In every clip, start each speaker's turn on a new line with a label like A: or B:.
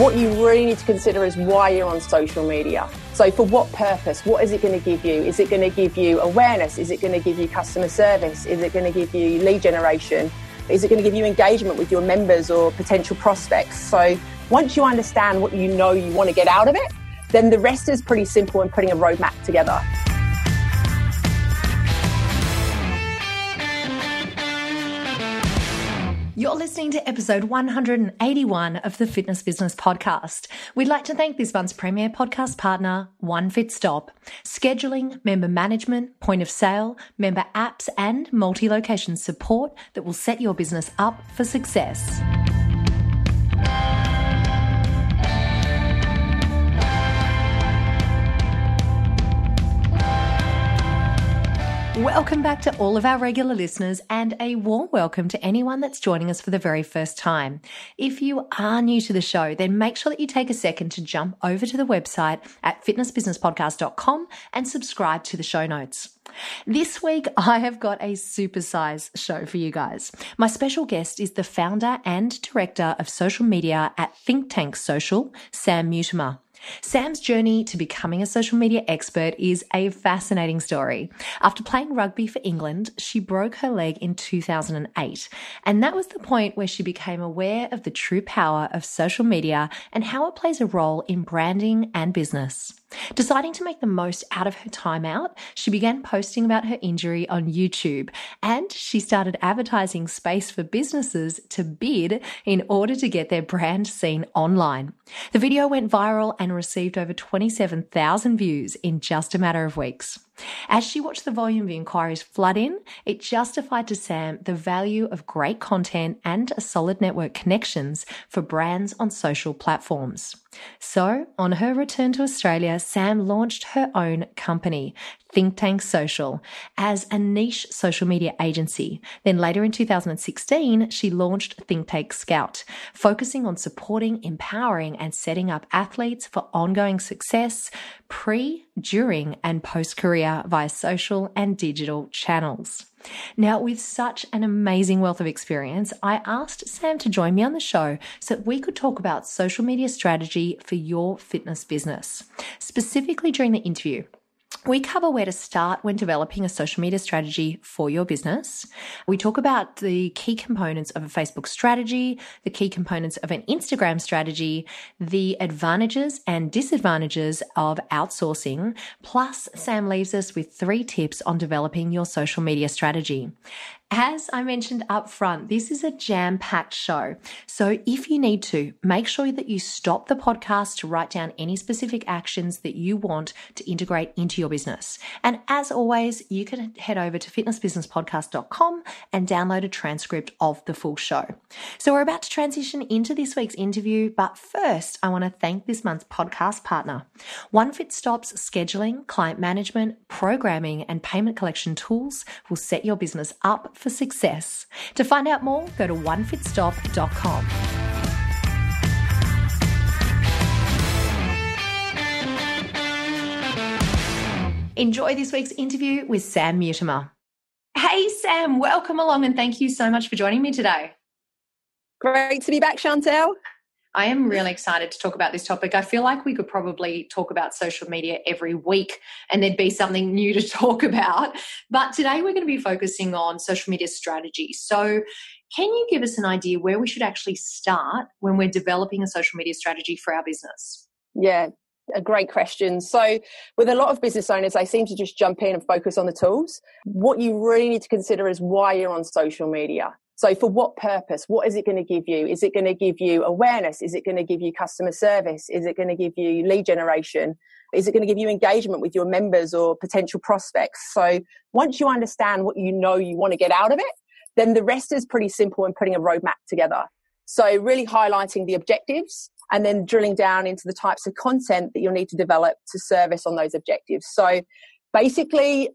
A: what you really need to consider is why you're on social media. So, for what purpose? What is it going to give you? Is it going to give you awareness? Is it going to give you customer service? Is it going to give you lead generation? Is it going to give you engagement with your members or potential prospects? So, once you understand what you know you want to get out of it, then the rest is pretty simple in putting a roadmap together.
B: You're listening to episode 181 of the Fitness Business Podcast. We'd like to thank this month's premier podcast partner, OneFit Stop, scheduling, member management, point of sale, member apps, and multi location support that will set your business up for success. Welcome back to all of our regular listeners and a warm welcome to anyone that's joining us for the very first time. If you are new to the show, then make sure that you take a second to jump over to the website at fitnessbusinesspodcast.com and subscribe to the show notes. This week, I have got a supersize show for you guys. My special guest is the founder and director of social media at Thinktank Social, Sam Mutimer. Sam's journey to becoming a social media expert is a fascinating story. After playing rugby for England, she broke her leg in 2008. And that was the point where she became aware of the true power of social media and how it plays a role in branding and business. Deciding to make the most out of her time out, she began posting about her injury on YouTube and she started advertising space for businesses to bid in order to get their brand seen online. The video went viral and received over 27,000 views in just a matter of weeks. As she watched the volume of inquiries flood in, it justified to Sam the value of great content and a solid network connections for brands on social platforms. So, on her return to Australia, Sam launched her own company, Thinktank Social as a niche social media agency. Then later in 2016, she launched Think Tank Scout, focusing on supporting, empowering, and setting up athletes for ongoing success pre, during, and post career via social and digital channels. Now, with such an amazing wealth of experience, I asked Sam to join me on the show so that we could talk about social media strategy for your fitness business. Specifically during the interview, we cover where to start when developing a social media strategy for your business. We talk about the key components of a Facebook strategy, the key components of an Instagram strategy, the advantages and disadvantages of outsourcing. Plus, Sam leaves us with three tips on developing your social media strategy. As I mentioned up front, this is a jam packed show. So if you need to, make sure that you stop the podcast to write down any specific actions that you want to integrate into your business. And as always, you can head over to fitnessbusinesspodcast.com and download a transcript of the full show. So we're about to transition into this week's interview, but first, I want to thank this month's podcast partner. OneFit Stop's scheduling, client management, programming, and payment collection tools will set your business up for success. To find out more, go to onefitstop.com. Enjoy this week's interview with Sam Mutimer. Hey, Sam, welcome along and thank you so much for joining me today.
A: Great to be back, Chantal.
B: I am really excited to talk about this topic. I feel like we could probably talk about social media every week and there'd be something new to talk about. But today we're going to be focusing on social media strategy. So, can you give us an idea where we should actually start when we're developing a social media strategy for our business?
A: Yeah, a great question. So, with a lot of business owners, they seem to just jump in and focus on the tools. What you really need to consider is why you're on social media. So, for what purpose? What is it going to give you? Is it going to give you awareness? Is it going to give you customer service? Is it going to give you lead generation? Is it going to give you engagement with your members or potential prospects? So, once you understand what you know you want to get out of it, then the rest is pretty simple in putting a roadmap together. So, really highlighting the objectives and then drilling down into the types of content that you'll need to develop to service on those objectives. So, basically,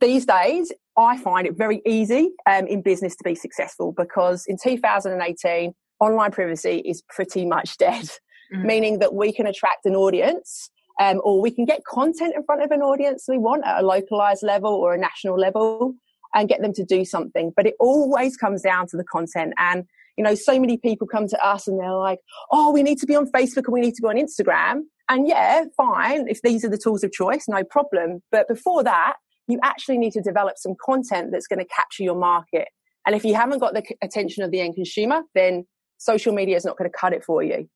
A: these days, I find it very easy um, in business to be successful because in 2018, online privacy is pretty much dead, mm-hmm. meaning that we can attract an audience um, or we can get content in front of an audience we want at a localized level or a national level and get them to do something. But it always comes down to the content. And You know, so many people come to us and they're like, oh, we need to be on Facebook and we need to be on Instagram. And yeah, fine. If these are the tools of choice, no problem. But before that, you actually need to develop some content that's going to capture your market. And if you haven't got the attention of the end consumer, then social media is not going to cut it for you.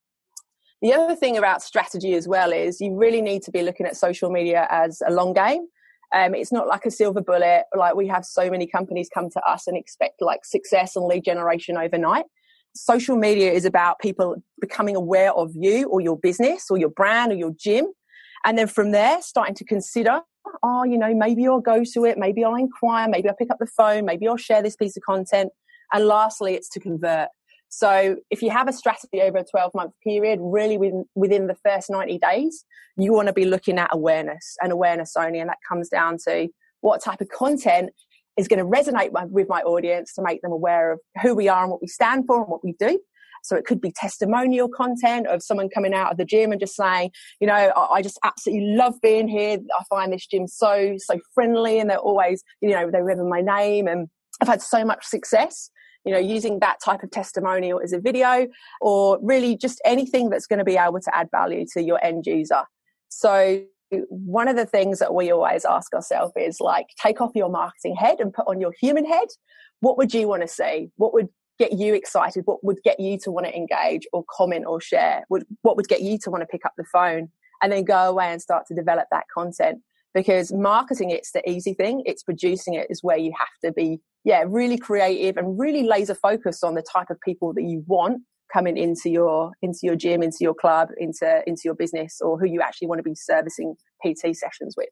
A: The other thing about strategy as well is you really need to be looking at social media as a long game. Um, it's not like a silver bullet. Like we have so many companies come to us and expect like success and lead generation overnight. Social media is about people becoming aware of you or your business or your brand or your gym. And then from there, starting to consider, oh, you know, maybe I'll go to it. Maybe I'll inquire. Maybe I'll pick up the phone. Maybe I'll share this piece of content. And lastly, it's to convert. So if you have a strategy over a 12 month period, really within, within the first 90 days, you want to be looking at awareness and awareness only. And that comes down to what type of content is going to resonate with my audience to make them aware of who we are and what we stand for and what we do. So it could be testimonial content of someone coming out of the gym and just saying, you know, I just absolutely love being here. I find this gym so, so friendly and they're always, you know, they remember my name and I've had so much success you know, using that type of testimonial as a video or really just anything that's going to be able to add value to your end user. So one of the things that we always ask ourselves is like, take off your marketing head and put on your human head. What would you want to see? What would get you excited? What would get you to want to engage or comment or share? Would, What would get you to want to pick up the phone and then go away and start to develop that content? Because marketing it's the easy thing. It's producing it is where you have to be yeah, really creative and really laser focused on the type of people that you want coming into your into your gym, into your club, into into your business, or who you actually want to be servicing PT sessions with.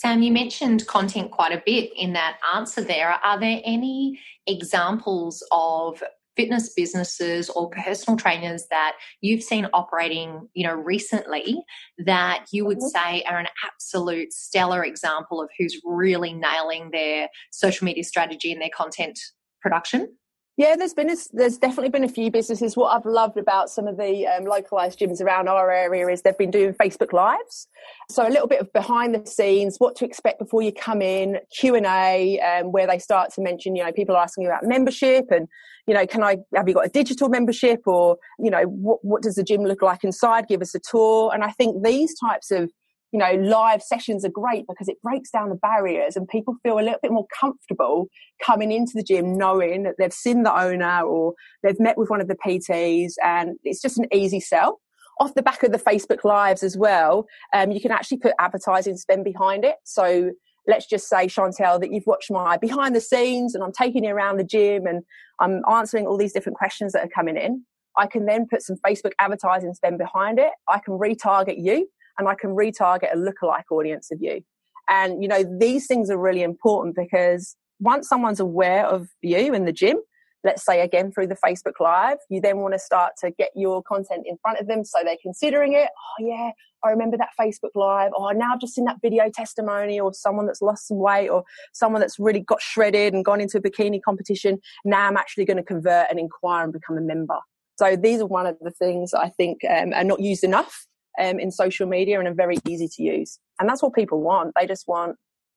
C: Sam, you mentioned content quite a bit in that answer there. Are there any examples of fitness businesses or personal trainers that you've seen operating, you know, recently that you would mm-hmm. say are an absolute stellar example of who's really nailing their social media strategy and their content production?
A: Yeah, there's been a, there's definitely been a few businesses. What I've loved about some of the um, localized gyms around our area is they've been doing Facebook Lives, so a little bit of behind the scenes, what to expect before you come in, Q and A, um, where they start to mention, you know, people are asking about membership and, you know, can I have you got a digital membership or, you know, what what does the gym look like inside? Give us a tour. And I think these types of you know, live sessions are great because it breaks down the barriers and people feel a little bit more comfortable coming into the gym knowing that they've seen the owner or they've met with one of the PTs and it's just an easy sell. Off the back of the Facebook Lives as well, um, you can actually put advertising spend behind it. So let's just say, Chantal, that you've watched my behind the scenes and I'm taking you around the gym and I'm answering all these different questions that are coming in. I can then put some Facebook advertising spend behind it. I can retarget you and I can retarget a lookalike audience of you. And, you know, these things are really important because once someone's aware of you in the gym, let's say again through the Facebook Live, you then want to start to get your content in front of them so they're considering it. Oh, yeah, I remember that Facebook Live. Oh, now I've just seen that video testimony or someone that's lost some weight or someone that's really got shredded and gone into a bikini competition. Now I'm actually going to convert and inquire and become a member. So these are one of the things I think um, are not used enough um, in social media and are very easy to use. And that's what people want. They just want,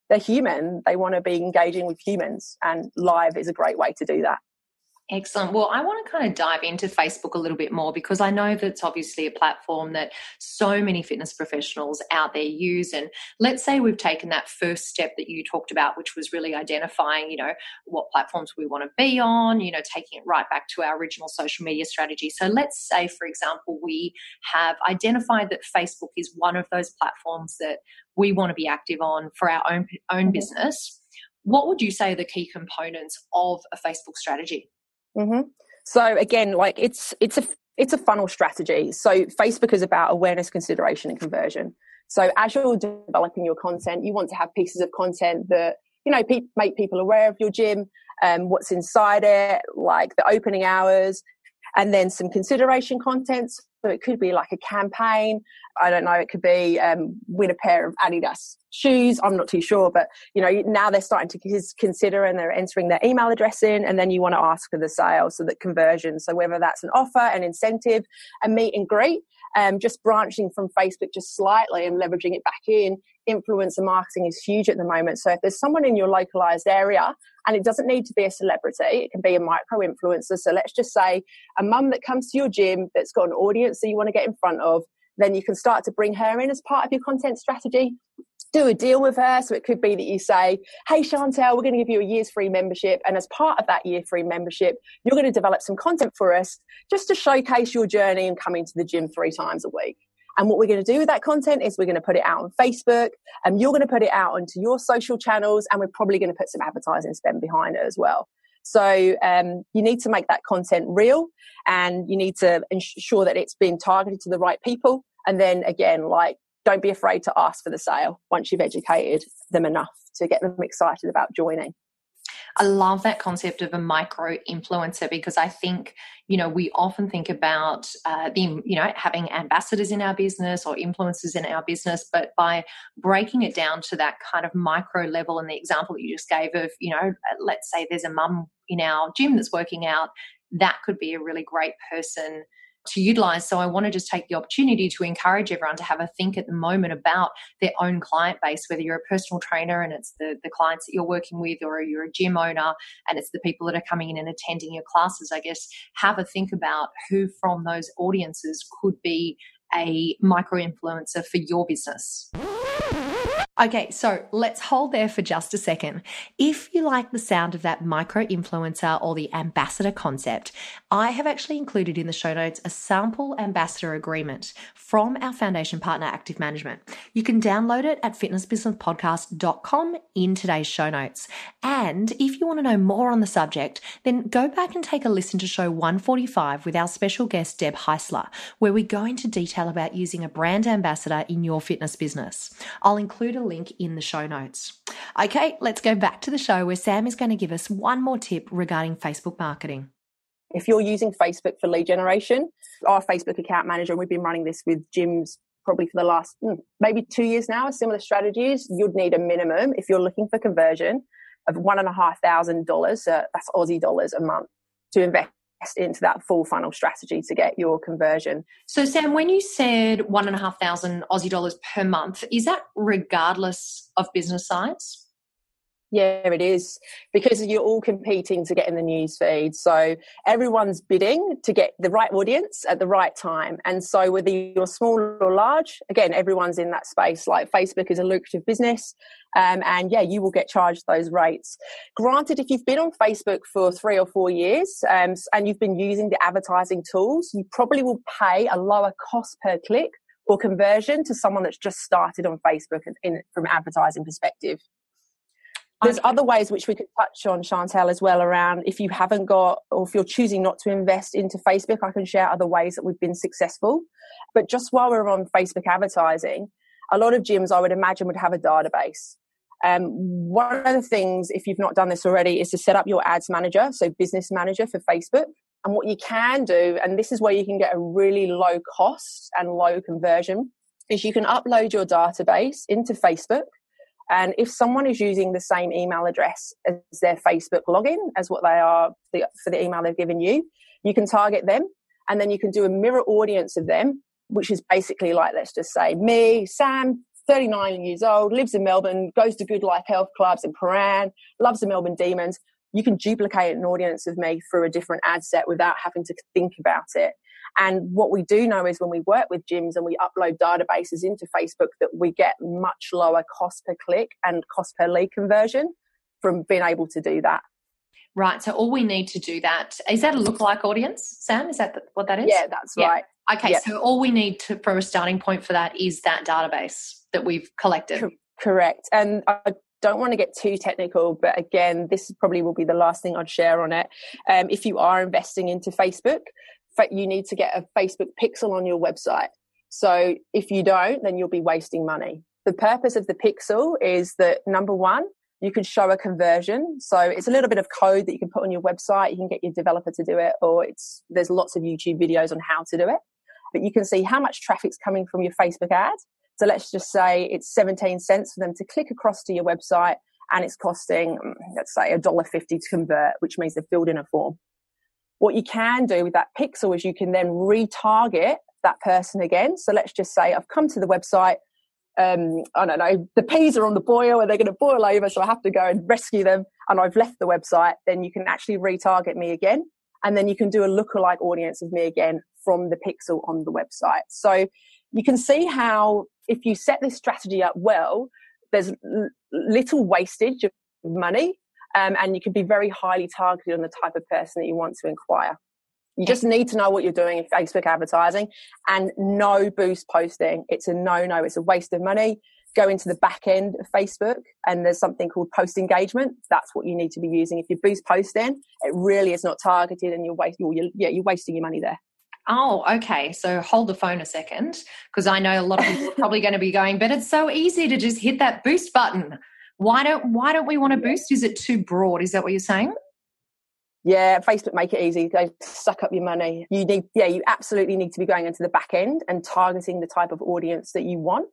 A: they're human. They want to be engaging with humans, and live is a great way to do that.
C: Excellent. Well, I want to kind of dive into Facebook a little bit more because I know that it's obviously a platform that so many fitness professionals out there use. And let's say we've taken that first step that you talked about, which was really identifying, you know, what platforms we want to be on, you know, taking it right back to our original social media strategy. So let's say, for example, we have identified that Facebook is one of those platforms that we want to be active on for our own own mm-hmm. business. What would you say are the key components of a Facebook strategy?
A: Mm-hmm. So again, like it's it's a it's a funnel strategy. So Facebook is about awareness, consideration, and conversion. So as you're developing your content, you want to have pieces of content that you know pe- make people aware of your gym, um, what's inside it, like the opening hours, and then some consideration contents. So it could be like a campaign. I don't know. It could be um, win a pair of Adidas shoes. I'm not too sure, but you know now they're starting to consider and they're entering their email address in, and then you want to ask for the sale, so that conversion. So whether that's an offer, an incentive, a meet and greet, um, just branching from Facebook just slightly and leveraging it back in. Influencer marketing is huge at the moment. So if there's someone in your localized area And it doesn't need to be a celebrity, it can be a micro influencer. So let's just say a mum that comes to your gym that's got an audience that you want to get in front of, then you can start to bring her in as part of your content strategy. Do a deal with her. So it could be that you say, Hey, Chantal, we're going to give you a year's free membership. And as part of that year free membership, you're going to develop some content for us just to showcase your journey and coming to the gym three times a week. And what we're going to do with that content is we're going to put it out on Facebook and you're going to put it out onto your social channels and we're probably going to put some advertising spend behind it as well. So um, you need to make that content real and you need to ensure that it's being targeted to the right people. And then again, like, don't be afraid to ask for the sale once you've educated them enough to get them excited about joining.
C: I love that concept of a micro influencer because I think, you know, we often think about uh, the, you know, having ambassadors in our business or influencers in our business, but by breaking it down to that kind of micro level and the example that you just gave of, you know, let's say there's a mum in our gym that's working out, that could be a really great person to utilize. So I want to just take the opportunity to encourage everyone to have a think at the moment about their own client base, whether you're a personal trainer and it's the, the clients that you're working with, or you're a gym owner and it's the people that are coming in and attending your classes. I guess have a think about who from those audiences could be a micro influencer for your business. Okay, so let's hold there for just a second. If you like the sound of that micro influencer or the ambassador concept, I have actually included in the show notes a sample ambassador agreement from our foundation partner, Active Management. You can download it at fitnessbusinesspodcast.com in today's show notes. And if you want to know more on the subject, then go back and take a listen to show 145 with our special guest, Deb Heisler, where we go into detail about using a brand ambassador in your fitness business. I'll include a link in the show notes. Okay, let's go back to the show where Sam is going to give us one more tip regarding Facebook marketing.
A: If you're using Facebook for lead generation, our Facebook account manager, and we've been running this with gyms probably for the last hmm, maybe two years now, similar strategies, you'd need a minimum if you're looking for conversion of one and a half thousand dollars, uh, that's Aussie dollars a month to invest into that full funnel strategy to get your conversion.
C: So, Sam, when you said one and a half thousand Aussie dollars per month, is that regardless of business size?
A: Yeah, it is because you're all competing to get in the news feed. So everyone's bidding to get the right audience at the right time. And so whether you're small or large, again, everyone's in that space. Like Facebook is a lucrative business. Um, and yeah, you will get charged those rates. Granted, if you've been on Facebook for three or four years um, and you've been using the advertising tools, you probably will pay a lower cost per click or conversion to someone that's just started on Facebook in, from advertising perspective. There's other ways which we could touch on, Chantal, as well, around if you haven't got or if you're choosing not to invest into Facebook, I can share other ways that we've been successful. But just while we're on Facebook advertising, a lot of gyms, I would imagine, would have a database. Um, one of the things, if you've not done this already, is to set up your ads manager, so business manager for Facebook. And what you can do, and this is where you can get a really low cost and low conversion, is you can upload your database into Facebook and if someone is using the same email address as their Facebook login as what they are for the email they've given you, you can target them and then you can do a mirror audience of them, which is basically like, let's just say me, Sam, 39 years old, lives in Melbourne, goes to Good Life Health Clubs in Prahran, loves the Melbourne Demons. You can duplicate an audience of me through a different ad set without having to think about it. And what we do know is when we work with gyms and we upload databases into Facebook that we get much lower cost per click and cost per lead conversion from being able to do that.
C: Right. So all we need to do that is that a lookalike audience, Sam? Is that what that is?
A: Yeah, that's yeah. right.
C: Okay. Yep. So all we need to for a starting point for that is that database that we've collected. Co-
A: correct. And I don't want to get too technical, but again, this probably will be the last thing I'd share on it. Um, if you are investing into Facebook, you need to get a Facebook pixel on your website. So if you don't, then you'll be wasting money. The purpose of the pixel is that number one, you can show a conversion. So it's a little bit of code that you can put on your website. You can get your developer to do it, or it's there's lots of YouTube videos on how to do it. But you can see how much traffic's coming from your Facebook ad. So let's just say it's 17 cents for them to click across to your website and it's costing, mm, let's say, $1.50 to convert, which means they've filled in a form. What you can do with that pixel is you can then retarget that person again. So let's just say I've come to the website, um, I don't know, the peas are on the boil and they're going to boil over, so I have to go and rescue them, and I've left the website, then you can actually retarget me again. And then you can do a lookalike audience of me again from the pixel on the website. So you can see how if you set this strategy up well, there's little wastage of money um, and you can be very highly targeted on the type of person that you want to inquire. You just need to know what you're doing in Facebook advertising and no boost posting. It's a no no. It's a waste of money. Go into the back end of Facebook and there's something called post engagement. That's what you need to be using. If you boost posting, it really is not targeted and you're, waste, you're, yeah, you're wasting your money there.
C: Oh, okay. So hold the phone a second because I know a lot of people are probably going to be going, but it's so easy to just hit that boost button. Why don't why don't we want to boost? Is it too broad? Is that what you're saying?
A: Yeah, Facebook make it easy. They suck up your money. You need, yeah, you absolutely need to be going into the back end and targeting the type of audience that you want.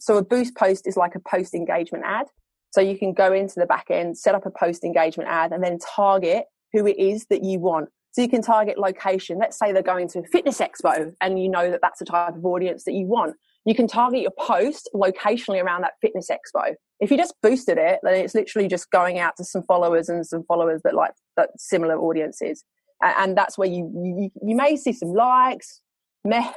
A: So a boost post is like a post engagement ad. So you can go into the back end, set up a post engagement ad, and then target who it is that you want. So you can target location. Let's say they're going to a fitness expo and you know that that's the type of audience that you want. You can target your post locationally around that fitness expo. If you just boosted it, then it's literally just going out to some followers and some followers that like that similar audiences. And, that's where you, you, you may see some likes. Meh,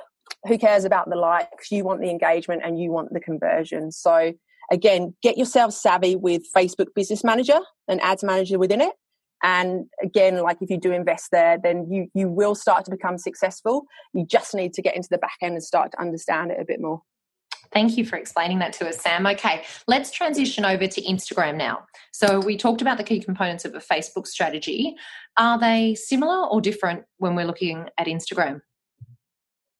A: who cares about the likes? You want the engagement and you want the conversion. So again, get yourself savvy with Facebook Business Manager and Ads Manager within it and again like if you do invest there then you you will start to become successful you just need to get into the back end and start to understand it a bit more
C: Thank you for explaining that to us, Sam. Okay, let's transition over to Instagram now. So, we talked about the key components of a Facebook strategy. Are they similar or different when we're looking at Instagram?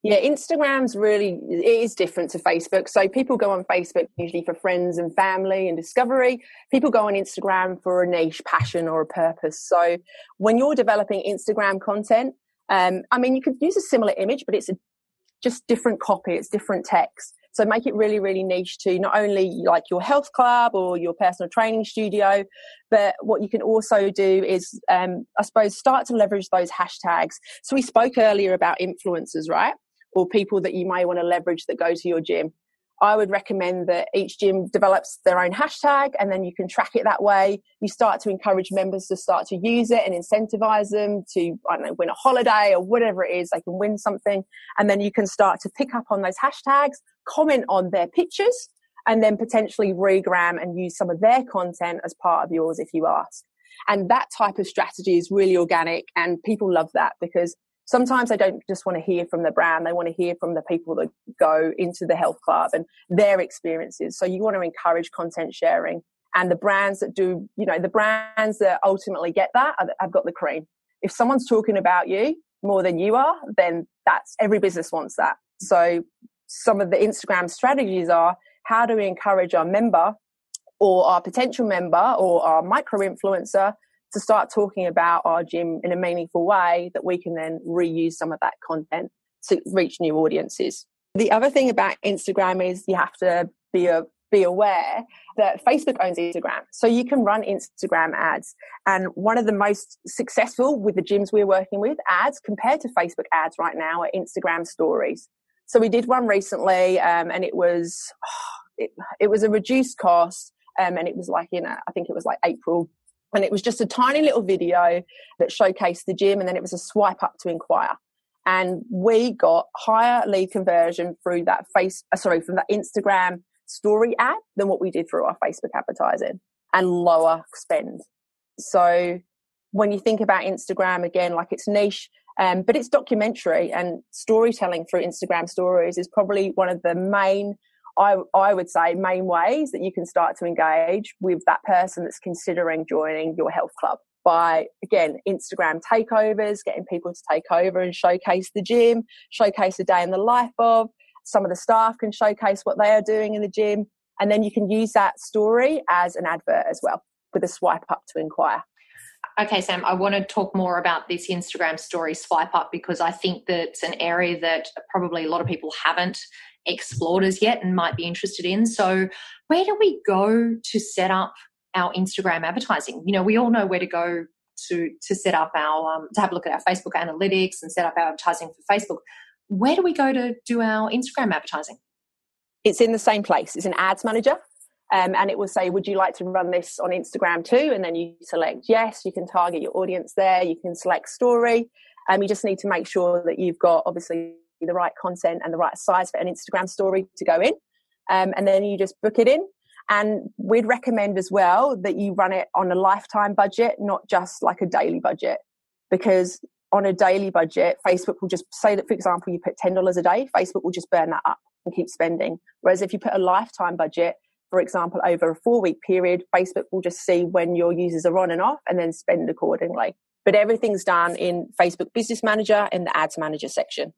A: Yeah, Instagram's really it is different to Facebook. So people go on Facebook usually for friends and family and discovery. People go on Instagram for a niche, passion, or a purpose. So when you're developing Instagram content, um, I mean, you could use a similar image, but it's a, just different copy. It's different text. So make it really, really niche to not only like your health club or your personal training studio, but what you can also do is, um, I suppose, start to leverage those hashtags. So we spoke earlier about influencers, right? Or people that you may want to leverage that go to your gym. I would recommend that each gym develops their own hashtag and then you can track it that way. You start to encourage members to start to use it and incentivize them to, I don't know, win a holiday or whatever it is, they can win something. And then you can start to pick up on those hashtags, comment on their pictures, and then potentially regram and use some of their content as part of yours if you ask. And that type of strategy is really organic and people love that because sometimes they don't just want to hear from the brand they want to hear from the people that go into the health club and their experiences. So you want to encourage content sharing and the brands that do you know the brands that ultimately get that have got the cream. If someone's talking about you more than you are then that's every business wants that. So some of the instagram strategies are how do we encourage our member or our potential member or our micro influencer to start talking about our gym in a meaningful way that we can then reuse some of that content to reach new audiences. The other thing about Instagram is you have to be a be aware that Facebook owns Instagram. So you can run Instagram ads. And one of the most successful with the gyms we're working with ads compared to Facebook ads right now are Instagram stories. So we did one recently um, and it was, oh, it, it, was a reduced cost. Um, and it was like in, a, I think it was like April and it was just a tiny little video that showcased the gym and then it was a swipe up to inquire. And we got higher lead conversion through that face uh, sorry from that instagram story ad than what we did through our facebook advertising and lower spend. So when you think about instagram again like it's niche um, but it's documentary and storytelling through instagram stories is probably one of the main I, I would say main ways that you can start to engage with that person that's considering joining your health club by again Instagram takeovers, getting people to take over and showcase the gym, showcase a day in the life of. Some of the staff can showcase what they are doing in the gym, and then you can use that story as an advert as well with a swipe up to inquire.
C: Okay, Sam, I want to talk more about this Instagram story swipe up because I think that's an area that probably a lot of people haven't explored as yet and might be interested in. So, where do we go to set up our Instagram advertising? You know, we all know where to go to to set up our um, to have a look at our Facebook analytics and set up our advertising for Facebook. Where do we go to do our Instagram advertising?
A: it's in the same place. It's an ads manager. Um, and it will say, Would you like to run this on Instagram too? And then you select yes, you can target your audience there, you can select story. And um, you just need to make sure that you've got obviously the right content and the right size for an Instagram story to go in. Um, and then you just book it in. And we'd recommend as well that you run it on a lifetime budget, not just like a daily budget. Because on a daily budget, Facebook will just say that, for example, you put $10 a day, Facebook will just burn that up and keep spending. Whereas if you put a lifetime budget, for example, over a four week period, Facebook will just see when your users are on and off and then spend accordingly. But everything's done in Facebook Business Manager in the Ads Manager section.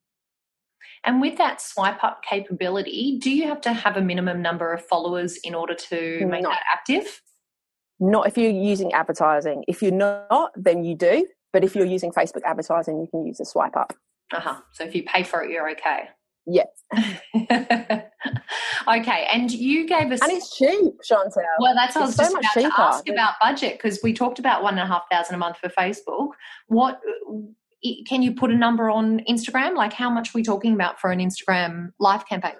C: And with that swipe up capability, do you have to have a minimum number of followers in order to make not, that active?
A: Not if you're using advertising. If you're not, then you do. But if you're using Facebook advertising, you can use a swipe up.
C: Uh huh. So if you pay for it, you're okay.
A: Yes.
C: okay, and you gave us,
A: and it's cheap, Chantal.
C: Well, that's what it's I was so just about cheaper. to ask about budget because we talked about one and a half thousand a month for Facebook. What can you put a number on Instagram? Like how much are we talking about for an Instagram live campaign?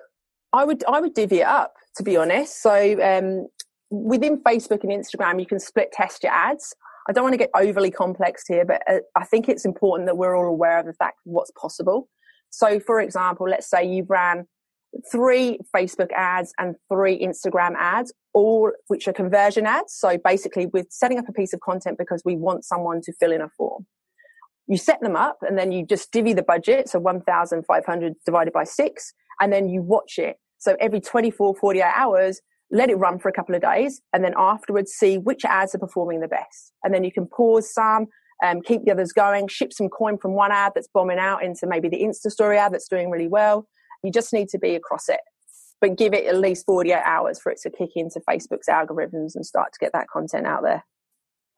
A: I would I would divvy it up to be honest. So um, within Facebook and Instagram, you can split test your ads. I don't want to get overly complex here, but uh, I think it's important that we're all aware of the fact of what's possible. So, for example, let's say you've ran three Facebook ads and three Instagram ads, all which are conversion ads. So basically, we're setting up a piece of content because we want someone to fill in a form you set them up and then you just divvy the budget. So 1,500 divided by six, and then you watch it. So every 24, 48 hours, let it run for a couple of days and then afterwards see which ads are performing the best. And then you can pause some, um, keep the others going, ship some coin from one ad that's bombing out into maybe the Insta story ad that's doing really well. You just need to be across it, but give it at least 48 hours for it to kick into Facebook's algorithms and start to get that content out there.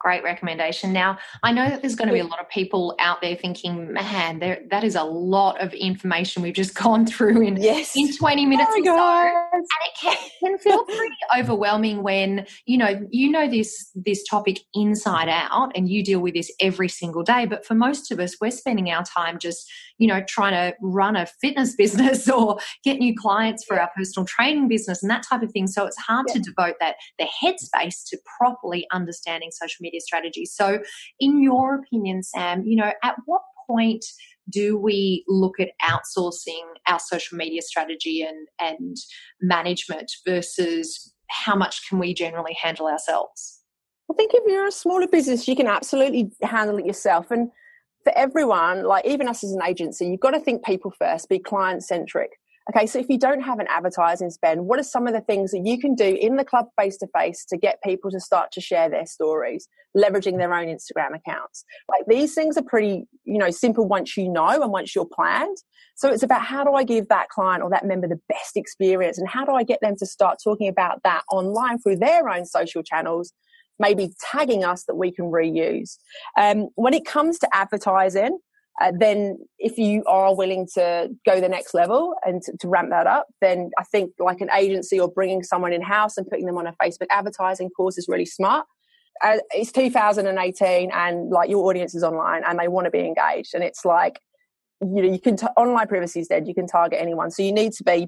C: Great recommendation. Now, I know that there's going to be a lot of people out there thinking, man, there, that is a lot of information we've just gone through in,
A: yes.
C: in 20 minutes oh or so. And it can, can feel pretty overwhelming when, you know, you know this, this topic inside out and you deal with this every single day. But for most of us, we're spending our time just, you know, trying to run a fitness business or get new clients for our personal training business and that type of thing. So it's hard yeah. to devote that, the headspace to properly understanding social media strategy. So, in your opinion, Sam, you know, at what point do we look at outsourcing our social media strategy and, and management versus how much can we generally handle ourselves?
A: I think if you're a smaller business, you can absolutely handle it yourself. And for everyone, like even us as an agency, you've got to think people first, be client centric. Okay, so if you don't have an advertising spend, what are some of the things that you can do in the club face to face to get people to start to share their stories, leveraging their own Instagram accounts? Like these things are pretty, you know, simple once you know and once you're planned. So it's about how do I give that client or that member the best experience and how do I get them to start talking about that online through their own social channels maybe tagging us that we can reuse. Um, when it comes to advertising, uh, then if you are willing to go the next level and to, to, ramp that up, then I think like an agency or bringing someone in house and putting them on a Facebook advertising course is really smart. Uh, it's 2018 and like your audience is online and they want to be engaged and it's like you know you can t- online privacy is dead you can target anyone so you need to be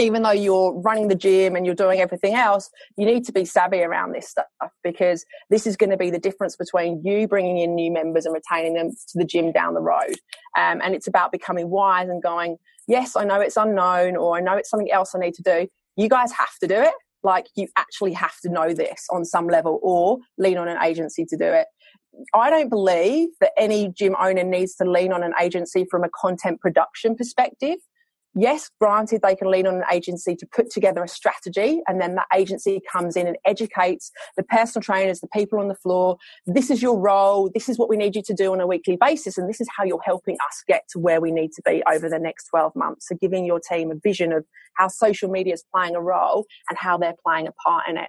A: even though you're running the gym and you're doing everything else, you need to be savvy around this stuff because this is going to be the difference between you bringing in new members and retaining them to the gym down the road. Um, and it's about becoming wise and going, yes, I know it's unknown or I know it's something else I need to do. You guys have to do it. Like you actually have to know this on some level or lean on an agency to do it. I don't believe that any gym owner needs to lean on an agency from a content production perspective yes, granted, they can lean on an agency to put together a strategy, and then that agency comes in and educates the personal trainers, the people on the floor. This is your role. This is what we need you to do on a weekly basis, and this is how you're helping us get to where we need to be over the next 12 months. So, giving your team a vision of how social media is playing a role and how they're playing a part in it.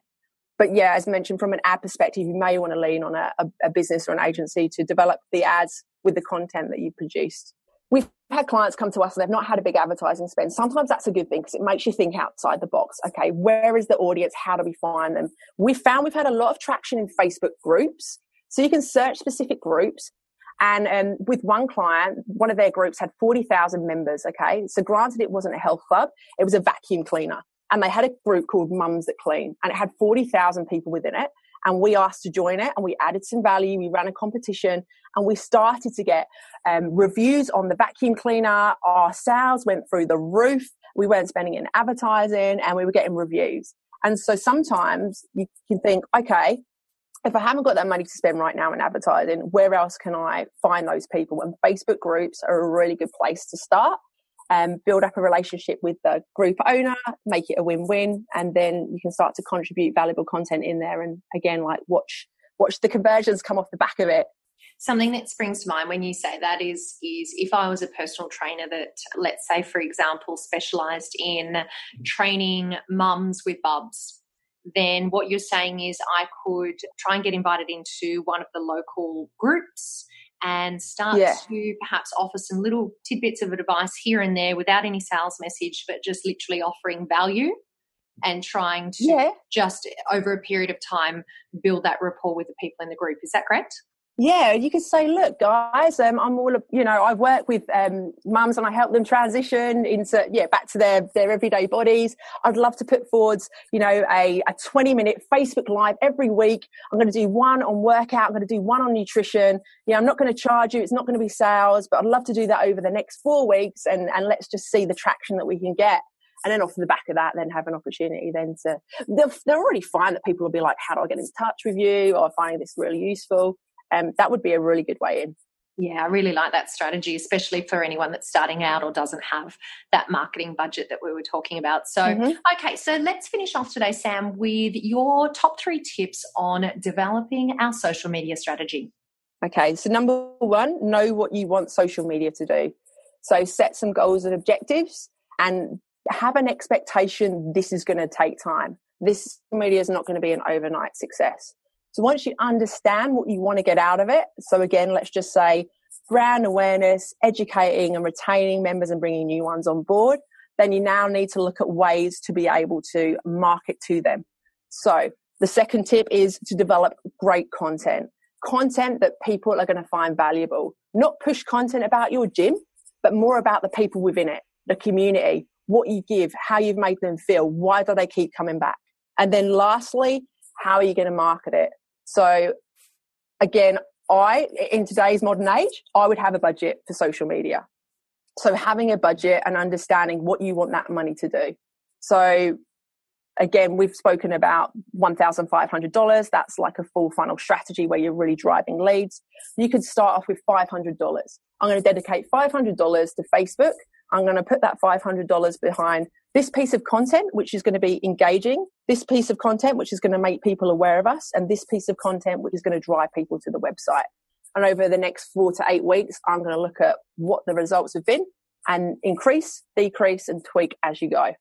A: But yeah, as mentioned, from an ad perspective, you may want to lean on a, a, business or an agency to develop the ads with the content that you produced we've had clients come to us and they've not had a big advertising spend. Sometimes that's a good thing because it makes you think outside the box. Okay, where is the audience? How do we find them? We found we've had a lot of traction in Facebook groups. So you can search specific groups. And um, with one client, one of their groups had 40,000 members. Okay. So granted, it wasn't a health club. It was a vacuum cleaner and they had a group called Mums That Clean, and it had 40,000 people within it. And we asked to join it, and we added some value. We ran a competition, and we started to get um, reviews on the vacuum cleaner. Our sales went through the roof. We weren't spending it in advertising, and we were getting reviews. And so sometimes you can think, okay, if I haven't got that money to spend right now in advertising, where else can I find those people? And Facebook groups are a really good place to start. Um, build up a relationship with the group owner, make it a win-win, and then you can start to contribute valuable content in there. And again, like watch watch the conversions come off the back of it.
C: Something that springs to mind when you say that is is if I was a personal trainer that, let's say, for example, specialised in training mums with bubs then what you're saying is I could try and get invited into one of the local groups and start yeah. to perhaps offer some little tidbits of advice here and there without any sales message, but just literally offering value and trying to yeah. just over a period of time build that rapport with the people in the group. Is that correct?
A: Yeah, you could say, look, guys, um, I'm all, you know, I work with um, mums and I help them transition into, yeah, back to their, their everyday bodies. I'd love to put forwards, you know, a, a 20 minute Facebook live every week. I'm going to do one on workout. I'm going to do one on nutrition. Yeah, I'm not going to charge you. It's not going to be sales, but I'd love to do that over the next four weeks and, and let's just see the traction that we can get and then off the back of that, then have an opportunity then to, they'll, they'll already find that people will be like, how do I get in touch with you? Or I find this really useful um, that would be a really good way in.
C: Yeah, I really like that strategy, especially for anyone that's starting out or doesn't have that marketing budget that we were talking about. So, mm-hmm. okay, so let's finish off today, Sam, with your top three tips on developing our social media strategy.
A: Okay, so number one, know what you want social media to do. So, set some goals and objectives and have an expectation this is going to take time. This media is not going to be an overnight success. So once you understand what you want to get out of it, so again, let's just say brand awareness, educating and retaining members and bringing new ones on board, then you now need to look at ways to be able to market to them. So the second tip is to develop great content, content that people are going to find valuable, not push content about your gym, but more about the people within it, the community, what you give, how you've made them feel, why do they keep coming back? And then lastly, how are you going to market it? So again, I, in today's modern age, I would have a budget for social media. So having a budget and understanding what you want that money to do. So again, we've spoken about $1,500. That's like a full funnel strategy where you're really driving leads. You could start off with $500. I'm going to dedicate $500 to Facebook. I'm going to put that $500 behind this piece of content, which is going to be engaging, this piece of content, which is going to make people aware of us, and this piece of content, which is going to drive people to the website. And over the next four to eight weeks, I'm going to look at what the results have been and increase, decrease, and tweak as you go.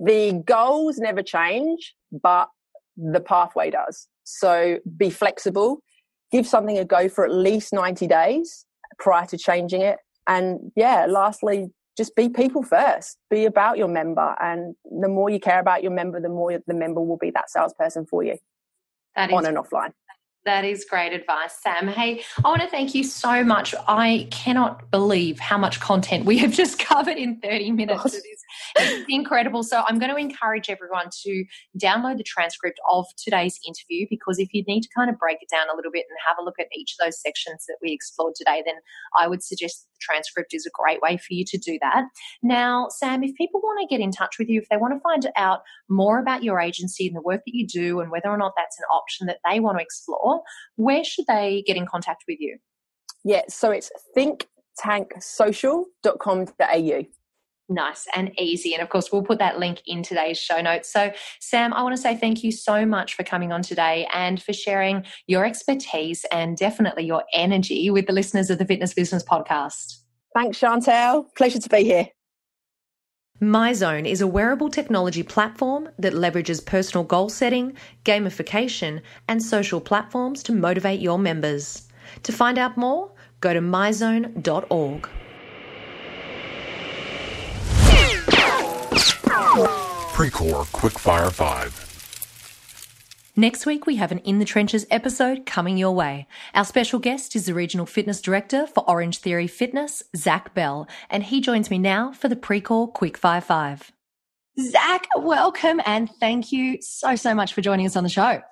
A: The goals never change, but the pathway does. So be flexible, give something a go for at least 90 days prior to changing it. And yeah, lastly, just be people first. Be about your member and the more you care about your member the more the member will be that salesperson for you that on and offline
C: that is great advice, Sam. Hey, I want to thank you so much. I cannot believe how much content we have just covered in 30 minutes. It is it's incredible. So I'm going to encourage everyone to download the transcript of today's interview because if you need to kind of break it down a little bit and have a look at each of those sections that we explored today, then I would suggest the transcript is a great way for you to do that. Now, Sam, if people want to get in touch with you, if they want to find out more about your agency and the work that you do and whether or not that's an option that they want to explore, where should they get in contact with you?
A: Yeah, so it's thinktanksocial.com.au
C: nice and easy. And of course, we'll put that link in today's show notes. So, Sam, I want to say thank you so much for coming on today and for sharing your expertise and definitely your energy with the listeners of the Fitness Business Podcast.
A: Thanks, Chantal. Pleasure to be here.
C: MyZone is a wearable technology platform that leverages personal goal setting, gamification, and social platforms to motivate your members. To find out more, go to myzone.org. Precor Quickfire 5. Next week, we have an In the Trenches episode coming your way. Our special guest is the Regional Fitness Director for Orangetheory Fitness, Zach Bell, and he joins me now for the Precor Quickfire 5. Zach, welcome and thank you so, so much for joining us on the show.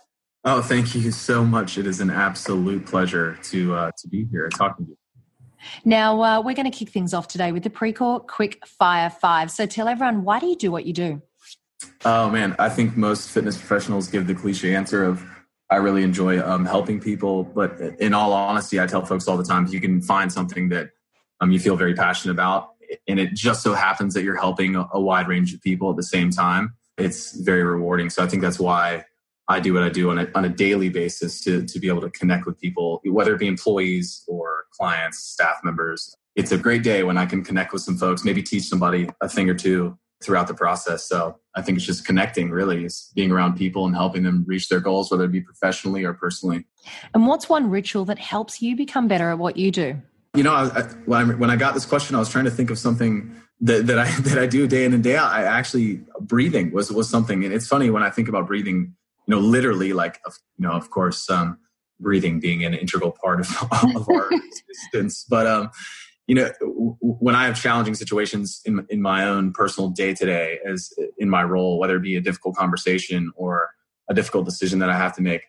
D: Oh, thank you so much. It is an absolute pleasure to uh, to be here and talking to you.
C: Now, uh, we're going to kick things off today with the Precor Quickfire 5. So tell everyone, why do you do what you do?
D: Oh, man. I think most fitness professionals give the cliche answer of, I really enjoy um, helping people. But in all honesty, I tell folks all the time, you can find something that um, you feel very passionate about, and it just so happens that you're helping a, wide range of people at the same time. It's very rewarding. So I think that's why I do what I do on a, on a daily basis to, to be able to connect with people, whether it be employees or clients, staff members. It's a great day when I can connect with some folks, maybe teach somebody a thing or two throughout the process. So I think it's just connecting really is being around people and helping them reach their goals, whether it be professionally or personally.
C: And what's one ritual that helps you become better at what you do?
D: You know, I, I, when, I, when I got this question, I was trying to think of something that, that I that I do day in and day out. I actually breathing was was something, and it's funny when I think about breathing. You know, literally, like you know, of course, um, breathing being an integral part of, of our existence. But um, you know, when I have challenging situations in in my own personal day to day, as in my role, whether it be a difficult conversation or a difficult decision that I have to make,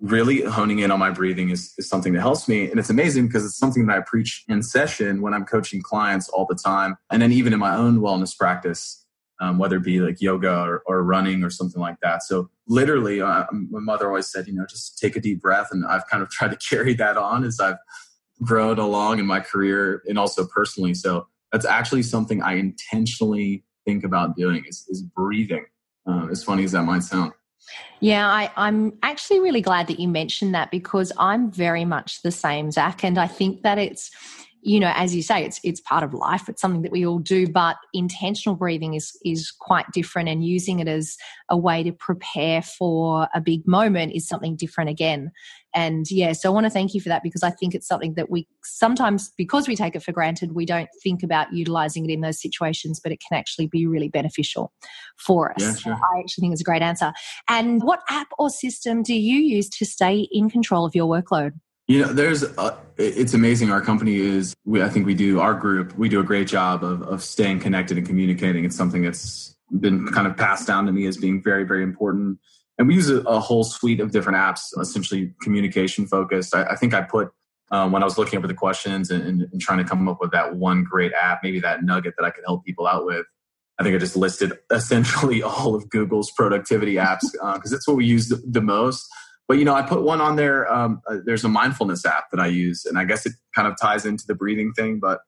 D: really honing in on my breathing is, is something that helps me. And it's amazing because it's something that I preach in session when I'm coaching clients all the time. And then even in my own wellness practice, um, whether it be like yoga or, or, running or something like that. So literally, uh, my mother always said, you know, just take a deep breath. And I've kind of tried to carry that on as I've grown along in my career and also personally. So that's actually something I intentionally think about doing is, is breathing. Uh, as funny as that might sound.
C: Yeah, I, am actually really glad that you mentioned that because I'm very much the same, Zach. And I think that it's, you know, as you say, it's it's part of life. It's something that we all do, but intentional breathing is is quite different, and using it as a way to prepare for a big moment is something different again. And yeah, so I want to thank you for that because I think it's something that we sometimes, because we take it for granted, we don't think about utilizing it in those situations, but it can actually be really beneficial for us. Yeah, sure. I actually think it's a great answer. And what app or system do you use to stay in control of your workload?
D: You know, there's, a, it's amazing. Our company is, we, I think we do, our group, we do a great job of, of staying connected and communicating. It's something that's been kind of passed down to me as being very, very important and we use a, a, whole suite of different apps, essentially communication focused. I, I think I put um, when I was looking over the questions and, and, and, trying to come up with that one great app, maybe that nugget that I could help people out with. I think I just listed essentially all of Google's productivity apps because uh, it's what we use the, the, most. But you know, I put one on there. Um, uh, there's a mindfulness app that I use, and I guess it kind of ties into the breathing thing. But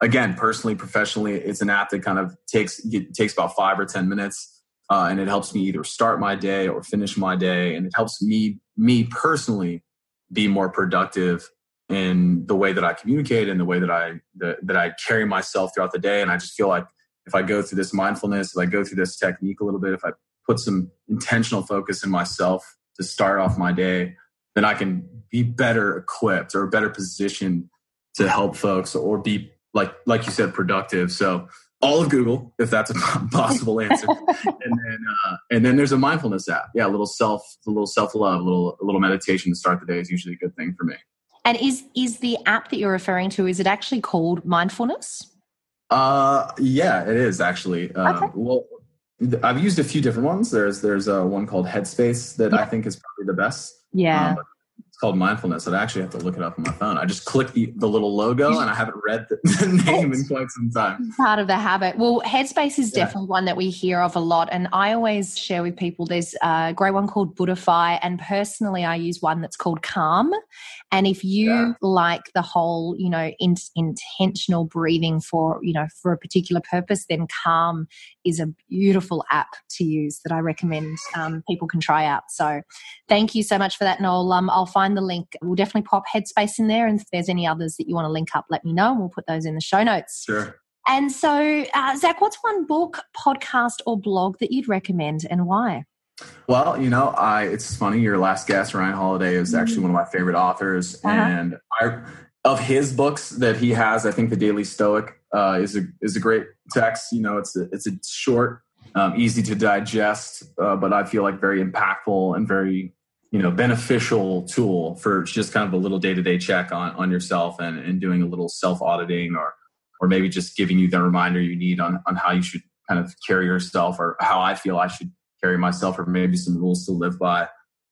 D: again, personally, professionally, it's an app that kind of takes takes about five or ten minutes uh, and it helps me either start my day or finish my day. And it helps me me personally be more productive in the way that i communicate and the way that i that i carry myself throughout the day. And i just feel like if i go through this mindfulness if i go through this technique a little bit if i put some intentional focus in myself to start off my day then i can be better equipped or better positioned to help folks or be like like you said productive. So all of Google, if that's a possible answer. and then uh, and then there's a mindfulness app. Yeah, a little self, a little self love, a little a little meditation to start the day is usually a good thing for me.
C: And is is the app that you're referring to? Is it actually called mindfulness?
D: Uh, yeah, it is actually. Uh, okay. Well, I've used a few different ones. There's there's uh, one called Headspace that yeah. I think is probably the best.
C: Yeah. Um,
D: called mindfulness. I actually have to look it up on my phone. I just click the, the little logo and I haven't read the, the name in quite some time.
C: Part of the habit. Well, Headspace is yeah. definitely one that we hear of a lot. And I always share with people there's a great one called Buddhify. And personally, I use one that's called Calm. And if you yeah. like the whole, you know, in, intentional breathing for, you know, for a particular purpose, then Calm is a beautiful app to use that I recommend um, people can try out. So thank you so much for that, Noel. Um, I'll find find the link. We'll definitely pop Headspace in there. And if there's any others that you want to link up, let me know and we'll put those in the show notes.
D: Sure.
C: And so, uh, Zach, what's one book, podcast, or blog that you'd recommend and why?
D: Well, you know, I it's funny. Your last guest, Ryan Holiday, is actually one of my favorite authors, uh-huh. and I of his books that he has. I think the Daily Stoic uh, is a is a great text. You know, it's a, it's a short, um, easy to digest, uh, but I feel like very impactful and very you know beneficial tool for just kind of a little day-to-day check on on yourself and, and doing a little self-auditing or or maybe just giving you the reminder you need on on how you should kind of carry yourself or how I feel I should carry myself or maybe some rules to live by.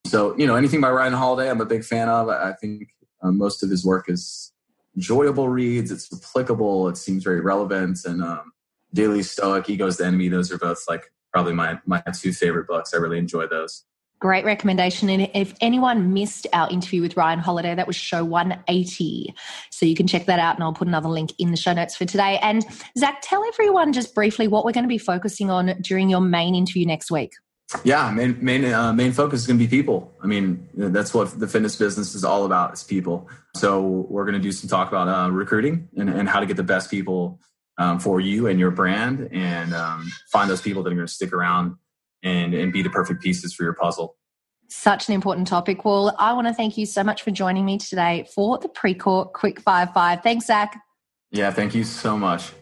D: So, you know, anything by Ryan Holiday, I'm a big fan of. I think uh, most of his work is enjoyable reads. It's applicable. It seems very relevant. And um, Daily Stoic, Ego's the Enemy, those are both like probably my, my two favorite books. I really enjoy those.
B: Great recommendation. And if anyone missed our interview with Ryan Holiday, that was show 180. So you can check that out, and I'll put another link in the show notes for today. And Zach, tell everyone just briefly what we're going to be focusing on during your main interview next week.
D: Yeah, main main uh, main focus is going to be people. I mean, that's what the fitness business is all about. Is people. So we're going to do some talk about uh, recruiting and, and how to get the best people um, for you and your brand, and um, find those people that are going to stick around and, and be the perfect pieces for your puzzle.
B: Such an important topic. Well, I want to thank you so much for joining me today for the Precor Quickfire Five. Thanks, Zach.
D: Yeah, thank you so much.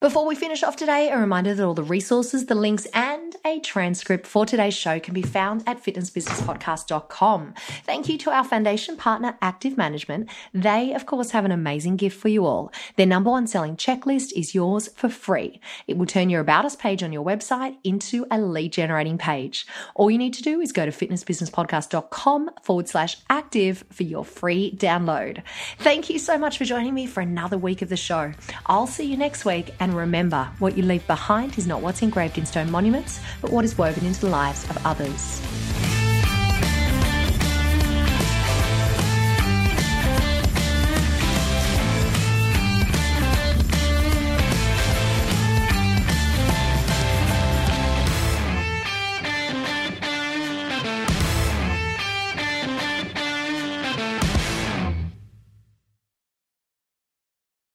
B: Before we finish off today, a reminder that all the resources, the links, and a transcript for today's show can be found at fitnessbusinesspodcast.com. Thank you to our foundation partner, Active Management. They, of course, have an amazing gift for you all. Their number one selling checklist is yours for free. It will turn your About Us page on your website into a lead generating page. All you need to do is go to fitnessbusinesspodcast.com forward slash active for your free download. Thank you so much for joining me for another week of the show. I'll see you next week and and remember, what you leave behind is not what's engraved in stone monuments, but what is woven into the lives of others.